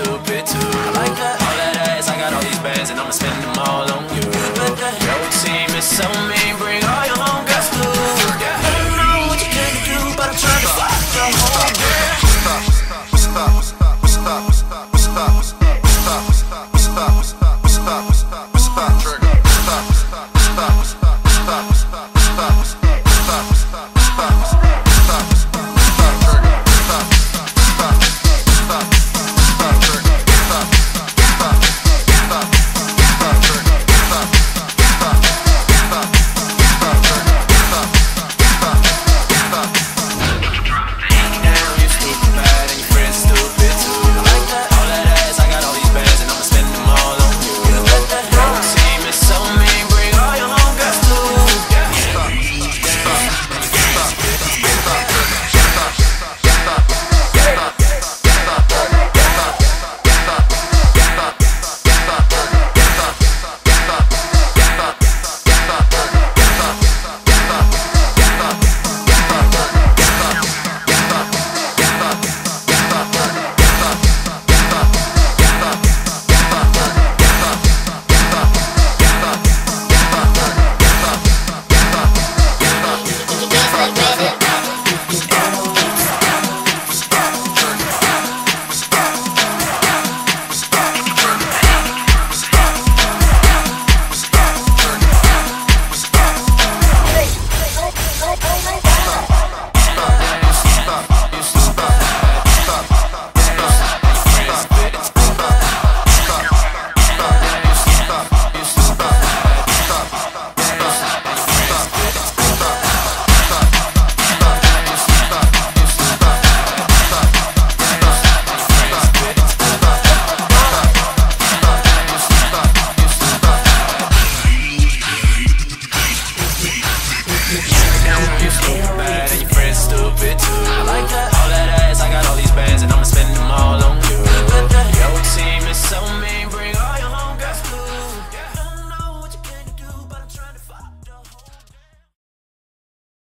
stupid too. I like that. All that ass, I got all these bands, and I'ma spend them all on you. Your team is so